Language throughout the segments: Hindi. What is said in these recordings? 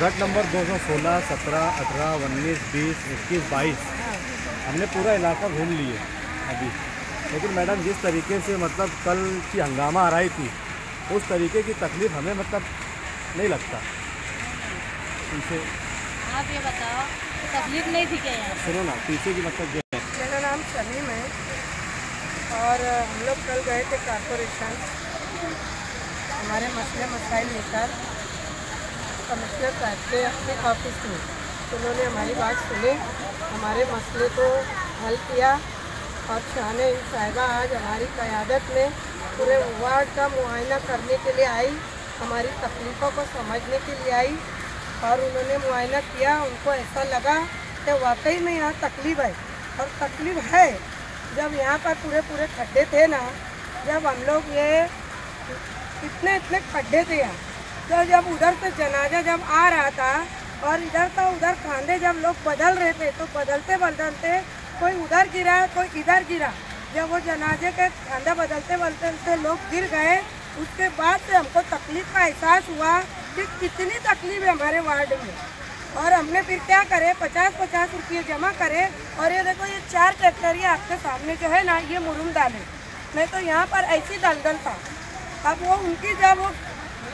गट नंबर 216, 17, 18, 19, 20, 21, 22 हमने पूरा इलाका घूम लिए अभी। लेकिन मैडम जिस तरीके से मतलब कल की हंगामा आ रही थी उस तरीके की तकलीफ़ हमें मतलब नहीं लगता। पीछे। आप ये बताओ तकलीफ़ नहीं थी क्या यहाँ? सुनो ना पीछे की मतलब जो है। मेरा नाम शमीम है और हम लोग कल गए थे कारपोरेशन हमारे मसले मसाइल लेकर। कमिश्नर साहब के अपने ऑफ़िस में उन्होंने हमारी बात सुनी, हमारे मसले को हल किया, और शान साहिबा आज हमारी क़्यादत में पूरे वार्ड का मुआयना करने के लिए आई, हमारी तकलीफ़ों को समझने के लिए आई, और उन्होंने मुआयना किया। उनको ऐसा लगा कि वाकई में यहाँ तकलीफ़ है, और तकलीफ़ है। जब यहाँ पर पूरे पूरे खड्डे थे ना, जब हम लोग ये इतने इतने खड्डे थे यहाँ तो जब उधर से जनाजा जब आ रहा था और इधर तो उधर खांदे जब लोग बदल रहे थे तो बदलते बदलते कोई उधर गिरा, कोई इधर गिरा। जब वो जनाजे के खांदा बदलते बदलते लोग गिर गए, उसके बाद से हमको तकलीफ़ का एहसास हुआ कि कितनी तकलीफ़ है हमारे वार्ड में। और हमने फिर क्या करे पचास पचास रुपये जमा करे, और ये देखो, ये चार ट्रैक्टर ये आपके सामने जो है ना, ये मुरुम डाले। नहीं तो यहाँ पर ऐसी दलदल था। अब वो उनकी जब वो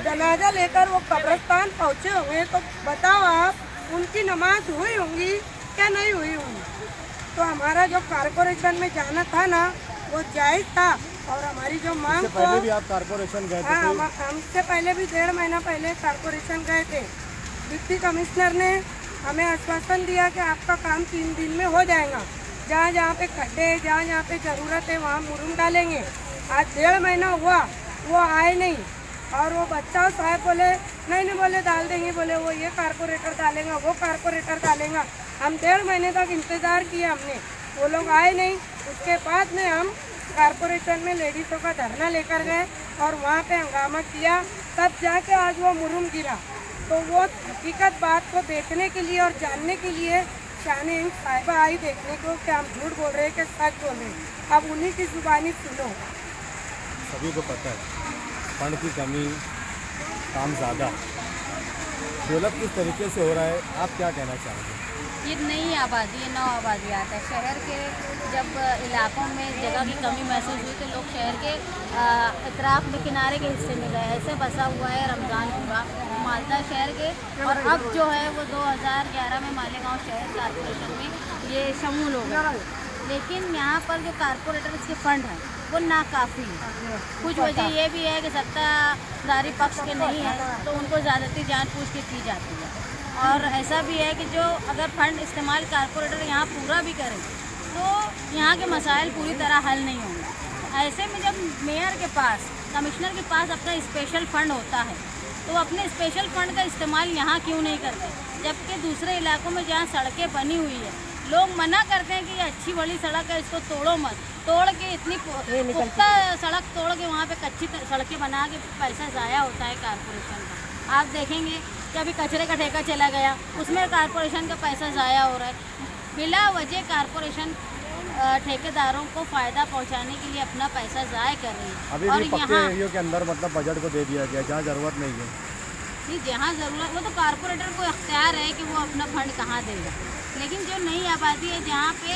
जनाजा लेकर वो कब्रस्तान पहुँचे होंगे तो बताओ आप उनकी नमाज़ हुई होंगी क्या नहीं हुई होंगी? तो हमारा जो कारपोरेशन में जाना था ना वो जायज़ था और हमारी जो मांग पहले भी आप कारपोरेशन गए थे हाँ हम हमसे पहले भी डेढ़ महीना पहले कारपोरेशन गए थे। डिप्टी कमिश्नर ने हमें आश्वासन दिया कि आपका काम तीन दिन में हो जाएगा। जहाँ जहाँ पे खड्डे हैं जहाँ जहाँ पे ज़रूरत है वहाँ मुरुम डालेंगे। आज डेढ़ महीना हुआ वो आए नहीं। और वो बच्चा साहब बोले, नहीं नहीं बोले, डाल देंगे, बोले, वो ये कारपोरेटर डालेगा, वो कारपोरेटर डालेगा। हम डेढ़ महीने तक इंतज़ार किया हमने। वो लोग आए नहीं। उसके बाद में हम कारपोरेशन में लेडीज़ों का धरना लेकर गए और वहाँ पे हंगामा किया। तब जाके आज वो मुरुम गिरा। तो वो हकीकत बात को देखने के लिए और जानने के लिए शान साहिबा आई देखने को कि हम झूठ बोल रहे हैं कि सच बोल रहे हैं। अब उन्हीं की जुबानी सुनो। सभी को पता है। फंड की कमी, काम ज़्यादा। डेवलप किस तरीके से हो रहा है? आप क्या कहना चाहेंगे? ये नई आबादी है नौ आबादियात है। शहर के जब इलाकों में जगह की कमी महसूस हुई तो लोग शहर के इतराफ़ में किनारे के हिस्से में गए। ऐसे बसा हुआ है रमज़ान पूरा। मालदा शहर के, और अब जो है वो 2011 में मालेगांव शहर कारपोरेशन में ये शमूल हो गया। लेकिन यहाँ पर जो कारपोरेटर के फंड हैं, वो नाकाफ़ी है। कुछ वजह ये भी है कि सत्ताधारी पक्ष के नहीं है तो उनको ज़्यादातर जान पूछ के की जाती है। और ऐसा भी है कि जो अगर फंड इस्तेमाल कारपोरेटर यहाँ पूरा भी करें तो यहाँ के मसाइल पूरी तरह हल नहीं होंगे। ऐसे में जब मेयर के पास कमिश्नर के पास अपना स्पेशल फंड होता है तो अपने स्पेशल फंड का इस्तेमाल यहाँ क्यों नहीं करते? जबकि दूसरे इलाकों में जहाँ सड़कें बनी हुई है लोग मना करते हैं कि ये अच्छी बड़ी सड़क है इसको तोड़ो मत। तोड़ के इतनी पुख्ता सड़क तोड़ के वहाँ पे कच्ची सड़कें बना के पैसा ज़ाया होता है कारपोरेशन का। आप देखेंगे कि अभी कचरे का ठेका चला गया उसमें कारपोरेशन का पैसा ज़ाया हो रहा है। बिला वजह कारपोरेशन ठेकेदारों को फ़ायदा पहुँचाने के लिए अपना पैसा ज़ाय कर रही है। अभी और यहाँ के अंदर मतलब बजट को दे दिया गया जहाँ ज़रूरत नहीं है। नहीं, जहाँ ज़रूरत, वो तो कॉरपोरेटर को अख्तियार है कि वो अपना फंड कहाँ देगा लेकिन जो नई आबादी है, जहाँ पे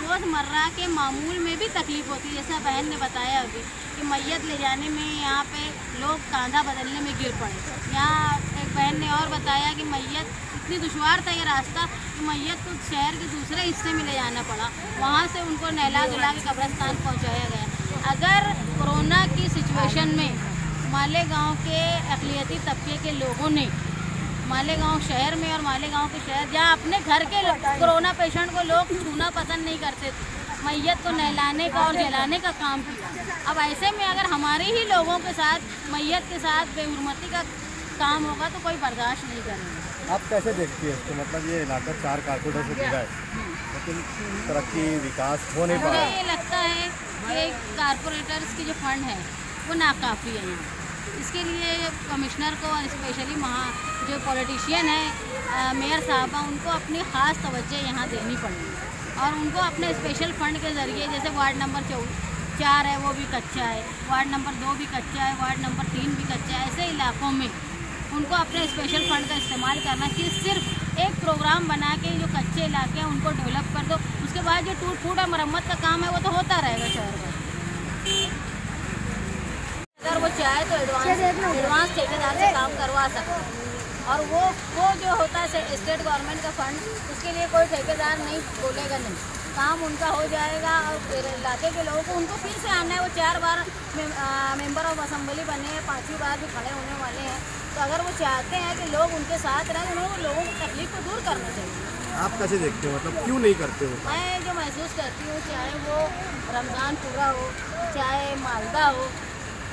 रोज़मर्रा के मामूल में भी तकलीफ़ होती है, जैसा बहन ने बताया अभी कि मैयत ले जाने में यहाँ पे लोग कांधा बदलने में गिर पड़े। यहाँ एक बहन ने और बताया कि मैयत, इतनी दुशवार था ये रास्ता कि मैयत को शहर के दूसरे हिस्से में ले जाना पड़ा। वहाँ से उनको नहला धुला के कब्रस्तान पहुँचाया गया। अगर कोरोना की सिचुएशन में मालेगांव के अकलीती तबके के लोगों ने मालेगांव शहर में और मालेगांव के शहर जहाँ अपने घर के कोरोना पेशेंट को लोग छूना पसंद नहीं करते थे मैयत को नहलाने का और जलाने का काम किया। अब ऐसे में अगर हमारे ही लोगों के साथ मैयत के साथ बेहरमती का काम होगा तो कोई बर्दाश्त नहीं करेंगे। आप कैसे देखती है? इसको मतलब ये इलाका चार कारपोरेटर से जुड़ा है लेकिन तरक्की विकास हो नहीं पा रहा ये लगता है कि कारपोरेटर्स की जो फंड है वो नाकाफ़ी है यहाँ। इसके लिए कमिश्नर को स्पेशली महा जो पॉलिटिशियन है मेयर साहबा उनको अपनी ख़ास तवज्जो यहाँ देनी पड़ेगी। और उनको अपने स्पेशल फंड के ज़रिए, जैसे वार्ड नंबर चार है, वो भी कच्चा है। वार्ड नंबर दो भी कच्चा है वार्ड नंबर तीन भी कच्चा है। ऐसे इलाकों में उनको अपने स्पेशल फंड का इस्तेमाल करना चाहिए सिर्फ़ एक प्रोग्राम बना के जो कच्चे इलाके हैं, उनको डेवलप कर दो। उसके बाद जो टूट फूट और मरम्मत का काम है, वो तो होता रहेगा शहर में। अगर वो चाहे तो एडवांस एडवांस ठेकेदार से काम करवा सकते हैं। और वो वो जो होता है स्टेट गवर्नमेंट का फंड उसके लिए कोई ठेकेदार नहीं बोलेगा नहीं। काम उनका हो जाएगा और इलाके के लोगों को उनको फिर से आना है। वो चार बार मेंबर ऑफ़ असम्बली बने हैं पाँचवीं बार भी खड़े होने वाले हैं। तो अगर वो चाहते हैं कि लोग उनके साथ रहें तो उन्हें लोगों की तकलीफ़ को दूर करना चाहिए। आप कैसे देखते हो? मतलब क्यों नहीं करते हो? मैं जो महसूस करती हूँ चाहे वो रमज़ान पूरा हो चाहे मालदा हो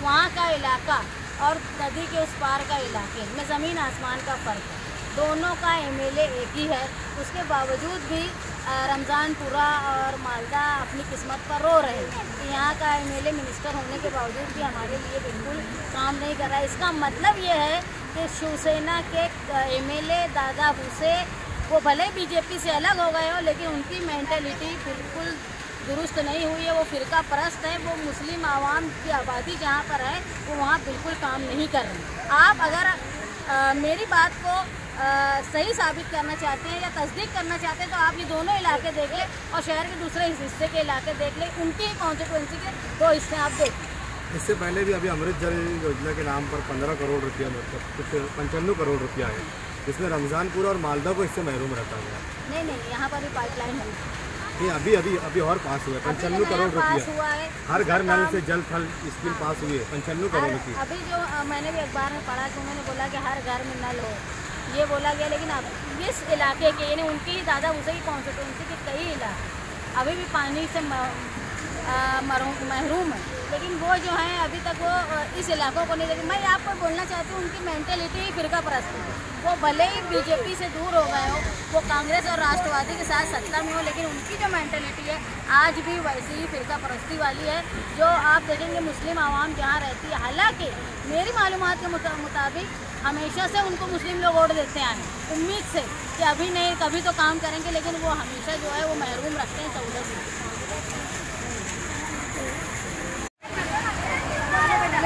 वहाँ का इलाका और नदी के उस पार का इलाके में ज़मीन आसमान का फ़र्क है। दोनों का एमएलए एक ही है। उसके बावजूद भी रमज़ानपुरा और मालदा अपनी किस्मत पर रो रहे हैं। यहाँ का एमएलए मिनिस्टर होने के बावजूद भी हमारे लिए बिल्कुल काम नहीं कर रहा है। इसका मतलब ये है कि शिवसेना के एमएलए दादा भूसे वो भले बीजेपी से अलग हो गए हो, लेकिन उनकी मेंटेलिटी बिल्कुल दुरुस्त नहीं हुई है वो फ़िरका परस्त है वो मुस्लिम आवाम की आबादी जहाँ पर है वो वहाँ बिल्कुल काम नहीं कर रहे। आप अगर आ, मेरी बात को आ, सही साबित करना चाहते हैं या तस्दीक करना चाहते हैं तो आप ये दोनों इलाके देख लें और शहर के दूसरे हिस्से के इलाके देख लें उनकी ही कॉन्सिक्वेंसी के दो हिस्से आप देख। इससे पहले भी अभी अमृत जल योजना के नाम पर पंद्रह करोड़ रुपया मतलब कुछ पंचानवे करोड़ रुपया है। जिसमें रमज़ानपुर और मालदा को इससे महरूम रखा गया नहीं नहीं यहाँ पर भी पाइपलाइन है। नहीं अभी अभी अभी और पास हुआ है। पंचानवे करोड़ रुपया। हर घर नल से जल थल स्कीम पास हुई है। पंचानवे करोड़ रुपये। अभी जो मैंने भी अखबार में पढ़ा कि उन्होंने बोला कि हर घर में नल हो ये बोला गया लेकिन अब इस इलाके के यानी उनके ही दादा उसे ही कॉन्स्टिट्यूंसी के कई इलाके। अभी भी पानी से महरूम है। लेकिन वो जो है, अभी तक वो इस इलाकों को नहीं देखी। मैं आपको बोलना चाहती हूँ, उनकी मेंटेलिटी ही फिरका परस्त है। वो भले ही बीजेपी से दूर हो गए हो, वो कांग्रेस और राष्ट्रवादी के साथ सत्ता में हो, लेकिन उनकी जो मेंटेलिटी है, आज भी वैसी ही फिरका परस्ती वाली है, जो आप देखेंगे मुस्लिम आवाम जहाँ रहती है। हालाँकि, मेरी मालूम के मुताबिक हमेशा से उनको मुस्लिम लोग वोट देते आए। उम्मीद से कि अभी नहीं कभी तो काम करेंगे, लेकिन वो हमेशा जो है, वो महरूम रखते हैं सहूलत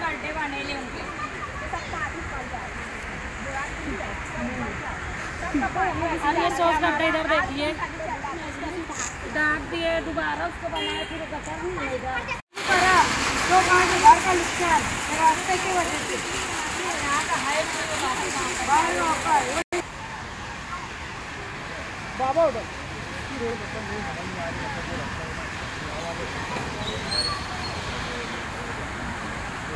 का अड्डे बनेले होंगे अब ये सॉस गड्ढा इधर देखिए. डाक दिए दोबारा उसको बनाए फिर गटर नहीं मिलेगा तो पाँच हज़ार का नुकसान रास्ते की वजह से। बाबा उधर।